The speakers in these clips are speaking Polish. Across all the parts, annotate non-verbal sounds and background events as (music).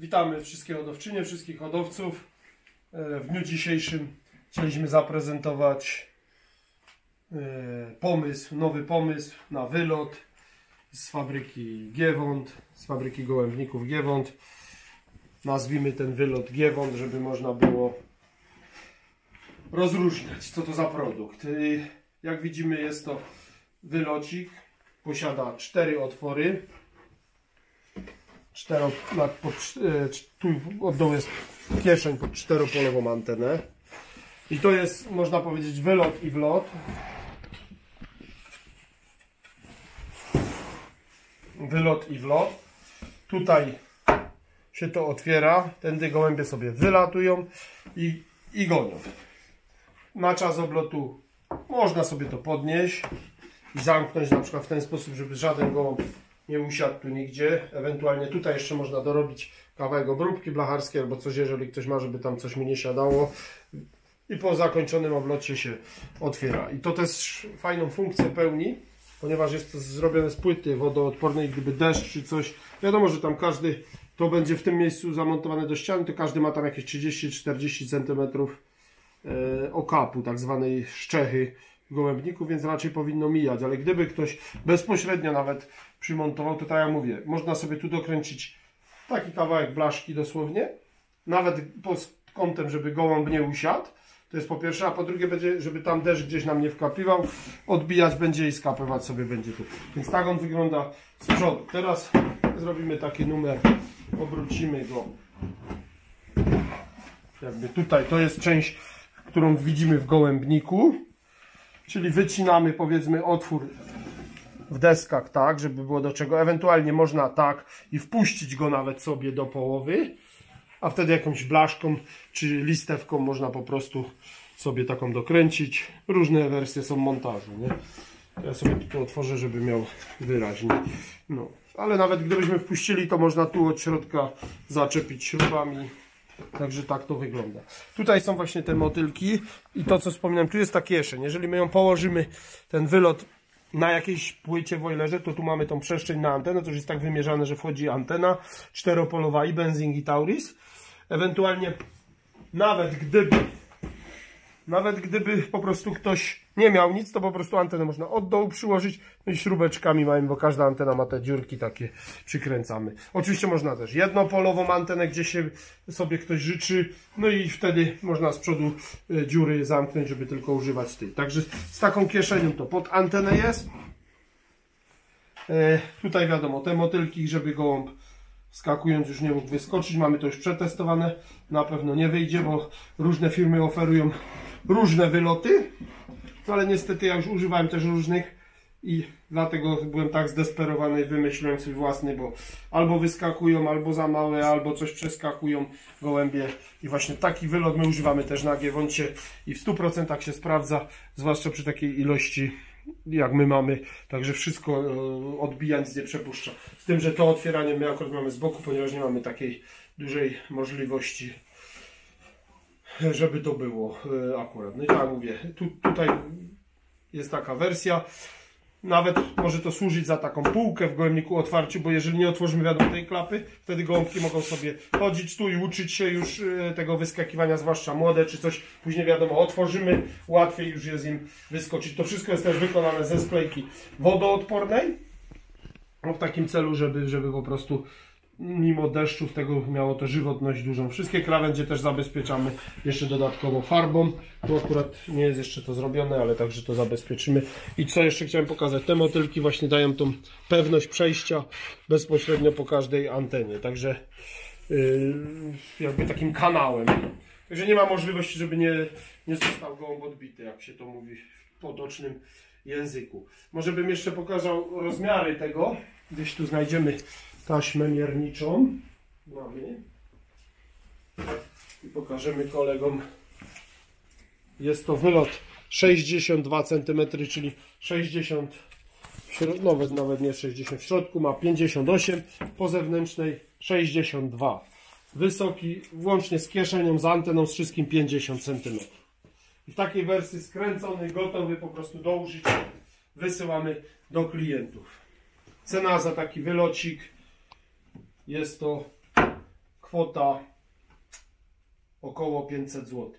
Witamy wszystkie hodowczynie, wszystkich hodowców. E, W dniu dzisiejszym chcieliśmy zaprezentować e, pomysł, nowy pomysł na wylot z fabryki Giewont, z fabryki gołębników Giewont. Nazwijmy ten wylot Giewont, żeby można było rozróżniać, co to za produkt. Y, Jak widzimy, jest to wylocik. Posiada cztery otwory. Pod, e, tu od dołu jest kieszeń pod czteropolową antenę. I to jest, można powiedzieć, wylot i wlot. Wylot i wlot. Tutaj się to otwiera. Tędy gołębie sobie wylatują i, i gonią. Na czas oblotu można sobie to podnieść i zamknąć na przykład w ten sposób, żeby żaden gołąb nie usiadł tu nigdzie. Ewentualnie tutaj jeszcze można dorobić kawałek obróbki blacharskiej albo coś, jeżeli ktoś ma, żeby tam coś mu nie siadało. I po zakończonym oblocie się otwiera. I to też fajną funkcję pełni, ponieważ jest to zrobione z płyty wodoodpornej, gdyby deszcz czy coś. Wiadomo, że tam każdy to będzie w tym miejscu zamontowane do ściany, to każdy ma tam jakieś 30-40 cm e, okapu, tak zwanej szczechy gołębników, więc raczej powinno mijać, ale gdyby ktoś bezpośrednio nawet przymontował, to tak jak mówię, można sobie tu dokręcić taki kawałek blaszki dosłownie, nawet pod kątem, żeby gołąb nie usiadł, to jest po pierwsze, a po drugie będzie, żeby tam deszcz gdzieś nam nie wkapywał, odbijać będzie i skapywać sobie będzie tu. Więc tak on wygląda z przodu. Teraz zrobimy taki numer, obrócimy go. Jakby tutaj, to jest część, którą widzimy w gołębniku, czyli wycinamy powiedzmy otwór w deskach tak, żeby było do czego, ewentualnie można tak i wpuścić go nawet sobie do połowy, a wtedy jakąś blaszką czy listewką można po prostu sobie taką dokręcić. Różne wersje są montażu, nie? Ja sobie tu otworzę, żeby miał wyraźnie. No, ale nawet gdybyśmy wpuścili, to można tu od środka zaczepić śrubami. Także tak to wygląda. Tutaj są właśnie te motylki i to co wspominałem, tu jest ta kieszeń. Jeżeli my ją położymy, ten wylot na jakiejś płycie w boilerze, to tu mamy tą przestrzeń na antenę, to już jest tak wymierzane, że wchodzi antena czteropolowa i benzing i tauris. Ewentualnie nawet gdyby nawet gdyby po prostu ktoś nie miał nic, to po prostu antenę można od dołu przyłożyć, no i śrubeczkami mamy, bo każda antena ma te dziurki takie, przykręcamy. Oczywiście można też jednopolową antenę, gdzie się sobie ktoś życzy, no i wtedy można z przodu e, dziury zamknąć, żeby tylko używać tej. Także z taką kieszenią to pod antenę jest. E, Tutaj wiadomo, te motylki, żeby gołąb skakując już nie mógł wyskoczyć. Mamy to już przetestowane. Na pewno nie wyjdzie, bo różne firmy oferują różne wyloty. Ale niestety ja już używałem też różnych i dlatego byłem tak zdesperowany i wymyśliłem swój własny, bo albo wyskakują, albo za małe, albo coś przeskakują gołębie. I właśnie taki wylot my używamy też na Giewoncie i w 100% się sprawdza, zwłaszcza przy takiej ilości jak my mamy, także wszystko e, odbija, nic nie przepuszcza. Z tym, że to otwieranie my akurat mamy z boku, ponieważ nie mamy takiej dużej możliwości, (laughs) żeby to było e, akurat. No i tak mówię, tu, tutaj jest taka wersja. Nawet może to służyć za taką półkę w gołębniku otwarciu, bo jeżeli nie otworzymy wiadomo tej klapy, wtedy gołąbki mogą sobie chodzić tu i uczyć się już e, tego wyskakiwania, zwłaszcza młode czy coś. Później wiadomo, otworzymy, łatwiej już jest im wyskoczyć. To wszystko jest też wykonane ze sklejki wodoodpornej. No w takim celu, żeby, żeby po prostu mimo deszczów tego miało to żywotność dużą. Wszystkie krawędzie też zabezpieczamy jeszcze dodatkowo farbą. Tu akurat nie jest jeszcze to zrobione, ale także to zabezpieczymy. I co jeszcze chciałem pokazać? Te motylki właśnie dają tą pewność przejścia bezpośrednio po każdej antenie. Także yy, jakby takim kanałem. Także nie ma możliwości, żeby nie, nie został gołąb odbity, jak się to mówi w potocznym języku. Może bym jeszcze pokazał rozmiary tego. Gdzieś tu znajdziemy taśmę mierniczą. Mamy. I pokażemy kolegom. Jest to wylot 62 cm, czyli 60 w środ- nawet, nawet nie 60 w środku ma 58, po zewnętrznej 62. Wysoki, włącznie z kieszenią, z anteną, z wszystkim 50 cm. I w takiej wersji skręcony, gotowy po prostu do użycia wysyłamy do klientów. Cena za taki wylocik jest to kwota około 500 zł.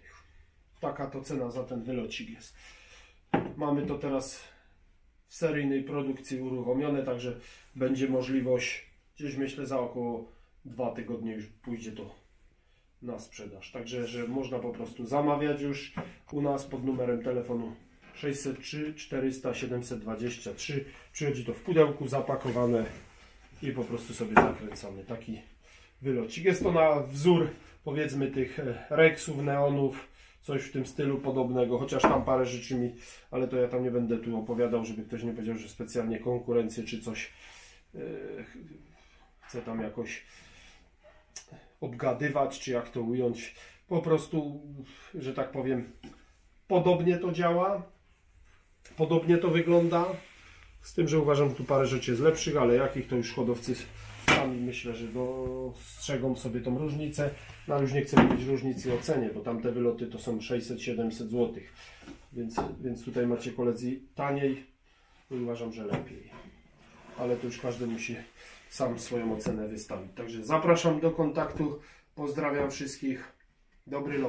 Taka to cena za ten wylocik jest. Mamy to teraz w seryjnej produkcji uruchomione, także będzie możliwość, gdzieś myślę za około dwa tygodnie już pójdzie to na sprzedaż. Także, że można po prostu zamawiać już u nas pod numerem telefonu 603 400 723. Przychodzi to w pudełku zapakowane i po prostu sobie zakręcamy taki wylocik. Jest to na wzór powiedzmy tych e, Rexów, Neonów, coś w tym stylu podobnego, chociaż tam parę rzeczy mi, ale to ja tam nie będę tu opowiadał, żeby ktoś nie powiedział, że specjalnie konkurencję czy coś e, chcę tam jakoś obgadywać, czy jak to ująć. Po prostu, że tak powiem, podobnie to działa, podobnie to wygląda. Z tym, że uważam, tu parę rzeczy jest lepszych, ale jakich to już hodowcy sami myślę, że dostrzegą sobie tą różnicę. No ale już nie chcę mówić różnicy o cenie, bo tamte wyloty to są 600-700 zł. Więc, więc tutaj macie koledzy taniej i uważam, że lepiej. Ale to już każdy musi sam swoją ocenę wystawić. Także zapraszam do kontaktu. Pozdrawiam wszystkich. Dobry lot.